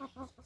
Ha ha ha.